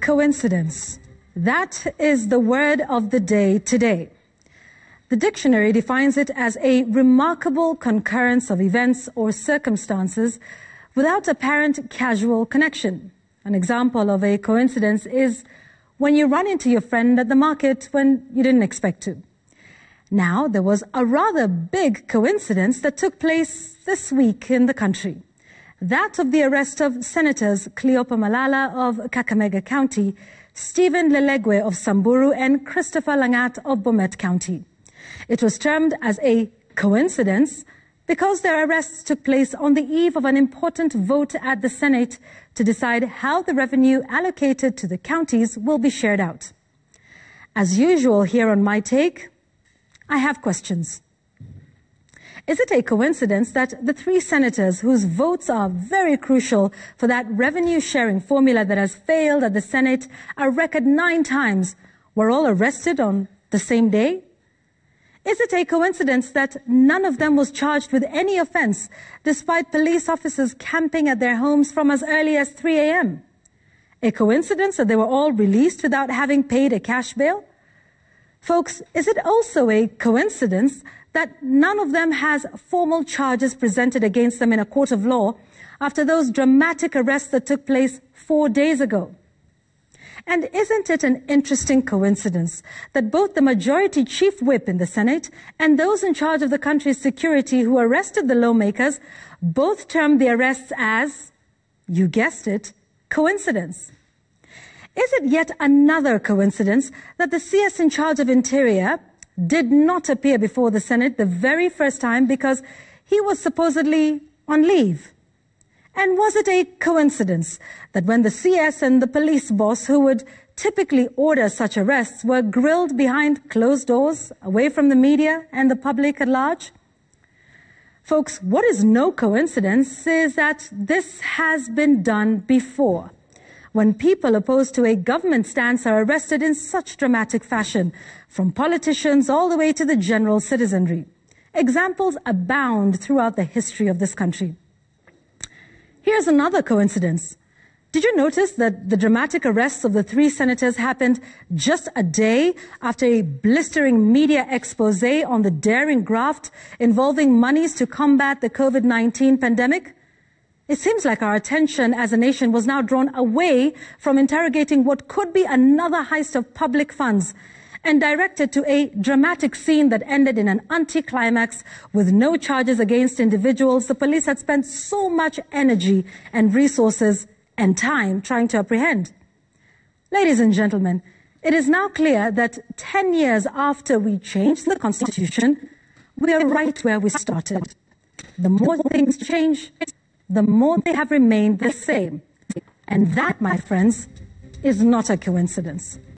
Coincidence. That is the word of the day today. The dictionary defines it as a remarkable concurrence of events or circumstances without apparent casual connection. An example of a coincidence is when you run into your friend at the market when you didn't expect to. Now, there was a rather big coincidence that took place this week in the country. That of the arrest of Senators Cleophas Malala of Kakamega County, Stephen Lelegwe of Samburu, and Christopher Langat of Bomet County. It was termed as a coincidence because their arrests took place on the eve of an important vote at the Senate to decide how the revenue allocated to the counties will be shared out. As usual here on My Take, I have questions. Is it a coincidence that the three senators whose votes are very crucial for that revenue sharing formula that has failed at the Senate a record nine times were all arrested on the same day? Is it a coincidence that none of them was charged with any offense despite police officers camping at their homes from as early as 3 a.m.? A coincidence that they were all released without having paid a cash bail? Folks, is it also a coincidence that none of them has formal charges presented against them in a court of law after those dramatic arrests that took place four days ago? And isn't it an interesting coincidence that both the majority chief whip in the Senate and those in charge of the country's security who arrested the lawmakers both termed the arrests as, you guessed it, coincidence? Is it yet another coincidence that the CS in charge of Interior did not appear before the Senate the very first time because he was supposedly on leave? And was it a coincidence that when the CS and the police boss who would typically order such arrests were grilled behind closed doors, away from the media and the public at large? Folks, what is no coincidence is that this has been done before. When people opposed to a government stance are arrested in such dramatic fashion, from politicians all the way to the general citizenry. Examples abound throughout the history of this country. Here's another coincidence. Did you notice that the dramatic arrests of the three senators happened just a day after a blistering media expose on the daring graft involving monies to combat the COVID-19 pandemic? It seems like our attention as a nation was now drawn away from interrogating what could be another heist of public funds and directed to a dramatic scene that ended in an anticlimax with no charges against individuals the police had spent so much energy and resources and time trying to apprehend. Ladies and gentlemen, it is now clear that 10 years after we changed the Constitution, we are right where we started. The more things change, the more they have remained the same. And that, my friends, is not a coincidence.